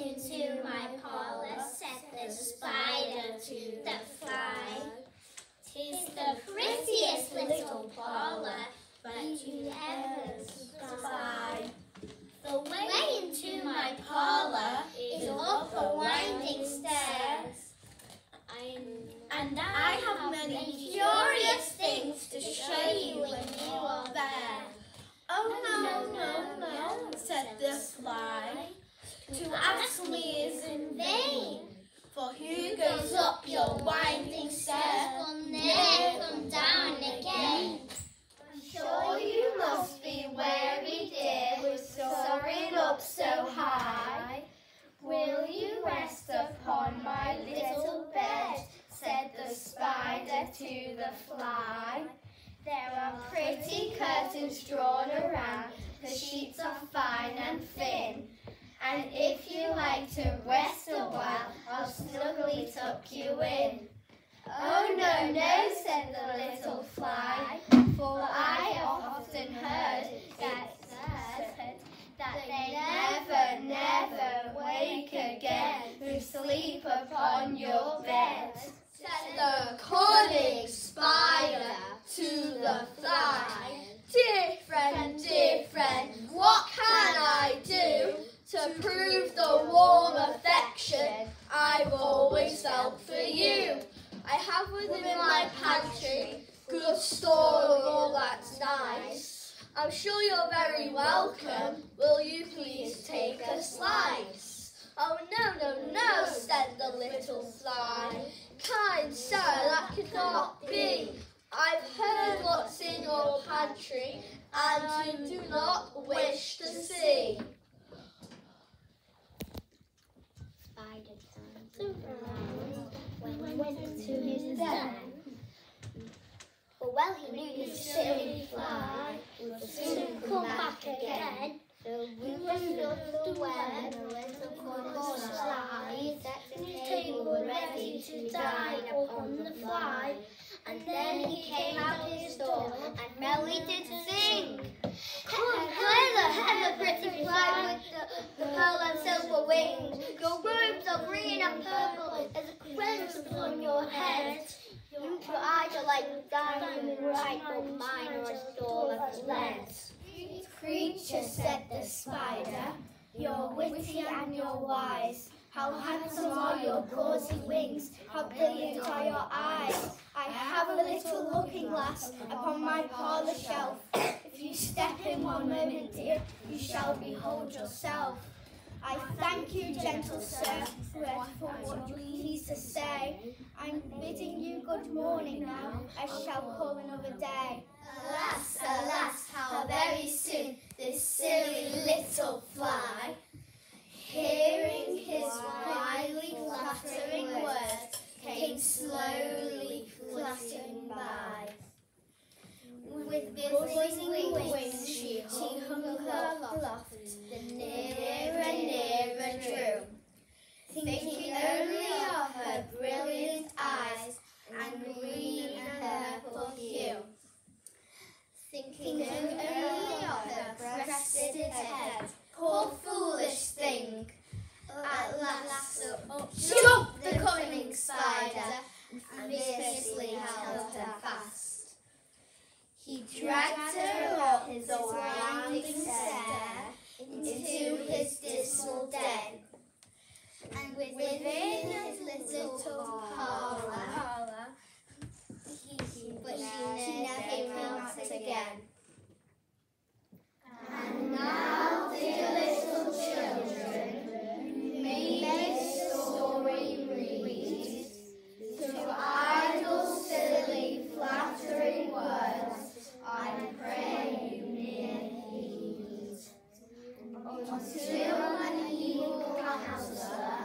into my parlour, said the spider to the fly. Tis the prettiest little parlour that you ever spy. The way into my parlour is up a winding stairs. And I have many curious things to show you when you are there. Oh no, no, no, said the fly. To ask me is in vain. For who Goes up your winding stairs will never come down again. I'm sure you must be weary, dear, with soaring up so high. Will you rest upon my little bed? said the spider to the fly. There are pretty curtains drawn around, the sheets are fine and thin. And if you like to rest a while, I'll snugly tuck you in. Oh no, no, said the little fly, for I often heard that said that they never, never wake again who sleep upon your bed. Said the cunning spider to the fly. Dear welcome. Will you please take a slice? Oh no, no, no, said the little fly. Kind sir, that could not be. I've heard what's in your pantry, and I do not wish to see. Went to his den. For well he knew his silly fly would soon come the slide, table ready to dine upon the fly. And then he came out his door and merrily did sing. Come, hither, hither, pretty fly with the, pearl and silver wings. Your robes are green and purple a upon your head. Your eyes are like diamond bright, but mine are as dull as lead. Creature, said the spider, you're witty and you're wise. How handsome are your gauzy wings, how brilliant are your eyes. I have a little looking glass upon my parlour shelf. If you step in one moment, dear, you shall behold yourself. I thank you, gentle sir, for what you please to say. I'm bidding you good morning now, I shall call another day. Alas, alas, how very soon this silly little fly, Hearing his wily flattering words, came slowly fluttering by. With buzzing wings she hung aloft, thinking only within, within his little, little parlour. parlour. He, he, but he, he never came out again. And now, dear little children, may this story read to idle, silly, flattering words, I pray you near heed. Until an evil counselor